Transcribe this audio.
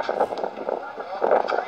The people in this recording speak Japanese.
ハハハハ!